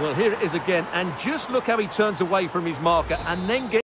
Well, here it is again, and just look how he turns away from his marker and then gets...